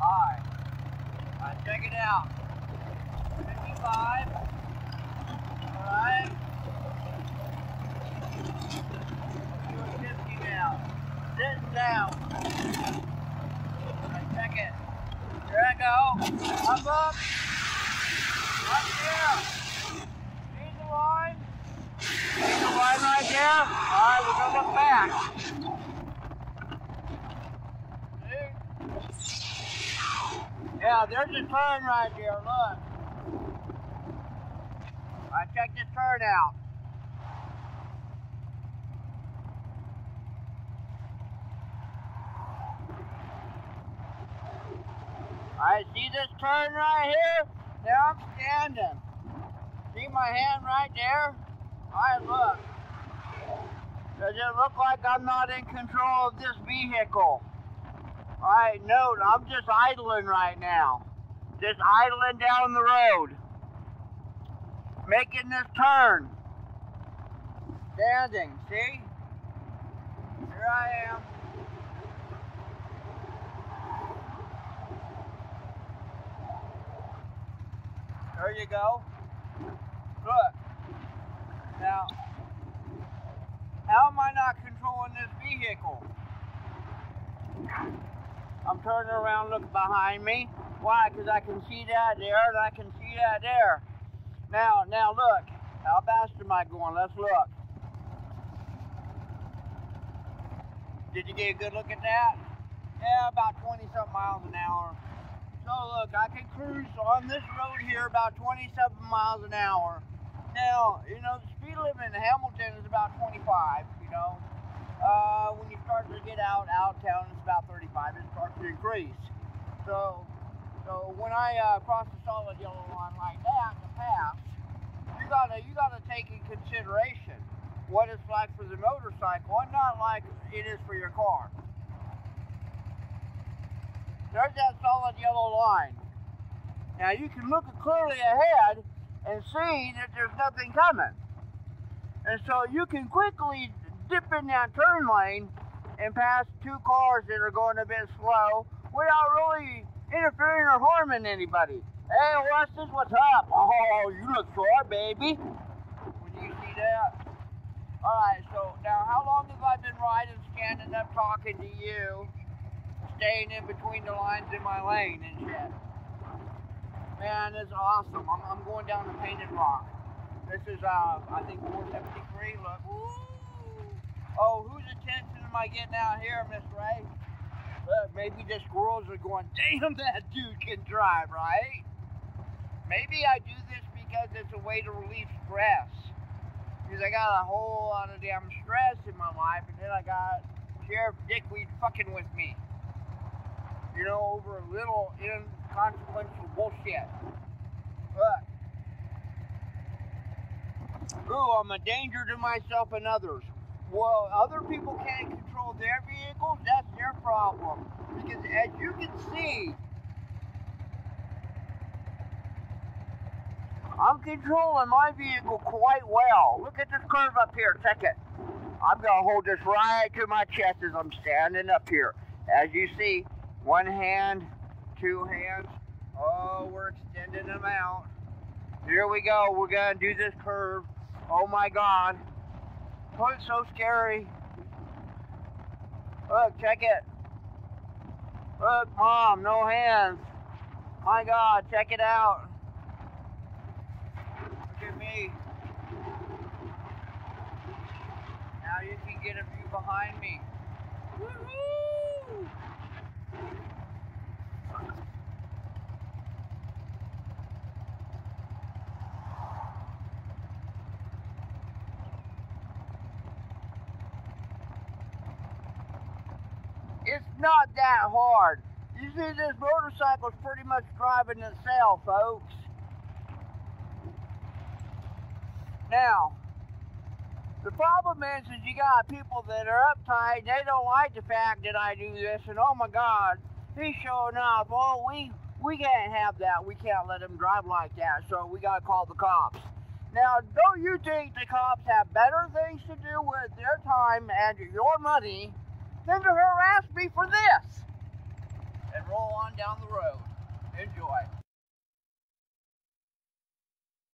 Alright. Alright, check it out. 55. Alright. Doing 50 now. Sitting down. Alright, check it. Here I go. Up, up. Up here. See the line? See the line right there? Alright, we're gonna look back. Yeah, there's a turn right there, look. I check this turn out. I see this turn right here? Now I'm standing. See my hand right there? I look. Does it look like I'm not in control of this vehicle? I know, I'm just idling right now. Just idling down the road. Making this turn. Standing, see? Here I am. There you go. Look. Now, how am I not controlling this vehicle? I'm turning around looking behind me. Why? Because I can see that there and I can see that there. Now, now look. How fast am I going? Let's look. Did you get a good look at that? Yeah, about 20 something miles an hour. So look, I can cruise on this road here about 27 miles an hour. Now, you know, the speed limit in Hamilton is about 25, you know. Uh, when you start to get out, out town, it's about 35. It starts to increase. So, so when I uh, cross the solid yellow line like that to you gotta you gotta take in consideration what it's like for the motorcycle and not like it is for your car. There's that solid yellow line. Now you can look clearly ahead and see that there's nothing coming. And so you can quickly dip in that turn lane and pass two cars that are going a bit slow without really interfering or harming anybody. Hey, Weston, what's up? Oh, you look sore, baby. Would you see that? Alright, so now how long have I been riding, standing up, talking to you, staying in between the lines in my lane and shit? Man, it's awesome. I'm, I'm going down the Painted Rock. This is, uh, I think 473. Look. Woo! Oh, whose attention I getting out here, Miss Ray? Look, maybe the squirrels are going, damn, that dude can drive, right? Maybe I do this because it's a way to relieve stress. Because I got a whole lot of damn stress in my life, and then I got Sheriff Dickweed fucking with me. You know, over a little inconsequential bullshit. Look. Ooh, I'm a danger to myself and others. Well, other people can't control their vehicles, that's their problem. Because as you can see, I'm controlling my vehicle quite well. Look at this curve up here, check it. I'm gonna hold this right to my chest as I'm standing up here. As you see, one hand, two hands. Oh, we're extending them out. Here we go, we're gonna do this curve. Oh my God. Oh, so scary. Look, check it. Look, Mom, no hands. My God, check it out. Look at me. Now you can get a view behind me. Woohoo! It's not that hard. You see, this motorcycle's pretty much driving itself, folks. Now, the problem is, is you got people that are uptight. They don't like the fact that I do this, and oh my God, he's showing up. Oh, we we can't have that. We can't let him drive like that. So we gotta call the cops. Now, don't you think the cops have better things to do with their time and your money than to harass me for this? And roll on down the road. Enjoy.